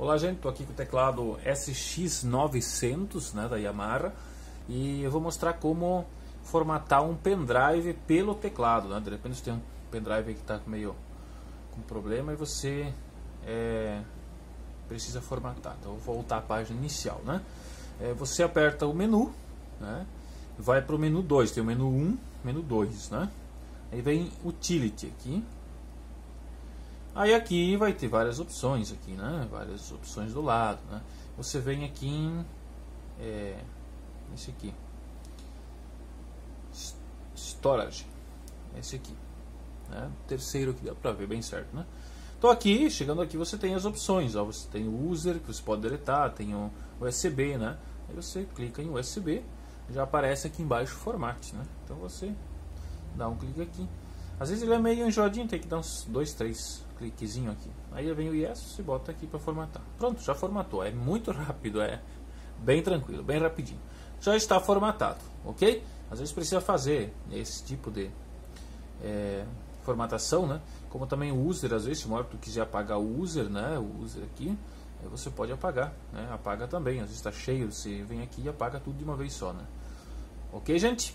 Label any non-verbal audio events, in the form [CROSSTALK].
Olá gente, estou aqui com o teclado SX900 né, da Yamaha e eu vou mostrar como formatar um pendrive pelo teclado. Né? De repente você tem um pendrive que está meio com problema e você é, precisa formatar. Então eu vou voltar à página inicial. Né? É, você aperta o menu, né? vai para o menu 2, tem o menu 1, menu 2. Né? Aí vem Utility aqui. Aí aqui vai ter várias opções aqui, né? Várias opções do lado, né? Você vem aqui em é, esse aqui, Storage, esse aqui, né? Terceiro aqui dá para ver bem certo, né? Então aqui, chegando aqui, você tem as opções, ó, você tem o user que você pode deletar, tem o USB, né? Aí você clica em USB, já aparece aqui embaixo o format, né? Então você dá um clique aqui. Às vezes ele é meio enjoadinho, tem que dar uns dois, três cliquezinho aqui. Aí vem o yes, você bota aqui para formatar. Pronto, já formatou. É muito [LAUGHS] rápido, é bem tranquilo, bem rapidinho. Já está formatado, ok? Às vezes precisa fazer esse tipo de é, formatação, né? Como também o user, às vezes, se hora tu quiser apagar o user, né? O user aqui, você pode apagar, né? Apaga também. Às vezes está cheio, você vem aqui e apaga tudo de uma vez só, né? Ok, gente?